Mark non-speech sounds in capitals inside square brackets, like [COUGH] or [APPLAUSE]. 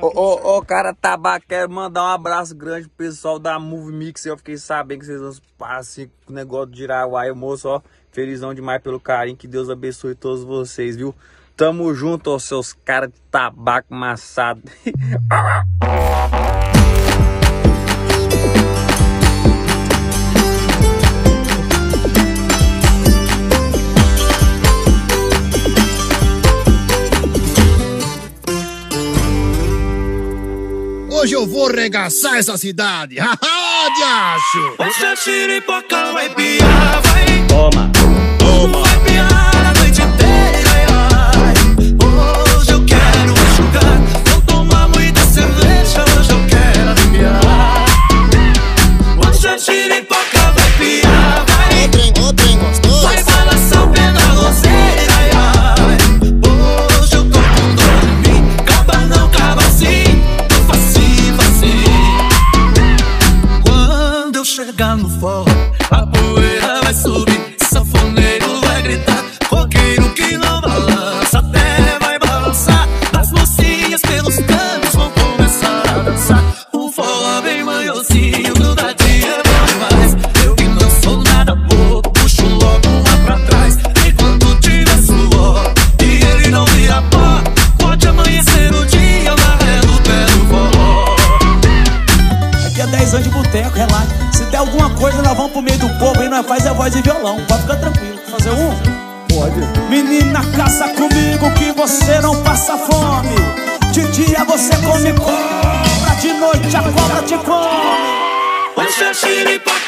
Ô, ô, ô, cara, tabaco, quero mandar um abraço grande pro pessoal da Move Mix. Eu fiquei sabendo que vocês vão passar com o negócio de Iraguaia, moço, ó. Felizão demais pelo carinho. Que Deus abençoe todos vocês, viu? Tamo junto, ó, seus caras de tabaco maçado. [LAUGHS] Hoje eu vou regaçar essa cidade. Haha, diacho! Hoje xiripoca vai piar, vai. Toma. Toma! Vai piar a noite inteira, ai, ai. Hoje eu quero enxugar. Vou tomar muita cerveja, hoje eu quero aliviar. Hoje a xiripoca chegar no forró, a poeira vai subir. Sanfoneiro vai gritar. Roqueiro que não balança, até vai balançar. As mocinhas pelos boteco, relaxa. Se der alguma coisa, nós vamos pro meio do povo e nós faz a voz e violão. Pode ficar tranquilo. Fazer um? Pode. Menina, caça comigo que você não passa fome. De dia você come cobra, de noite a cobra te come. A xiripoca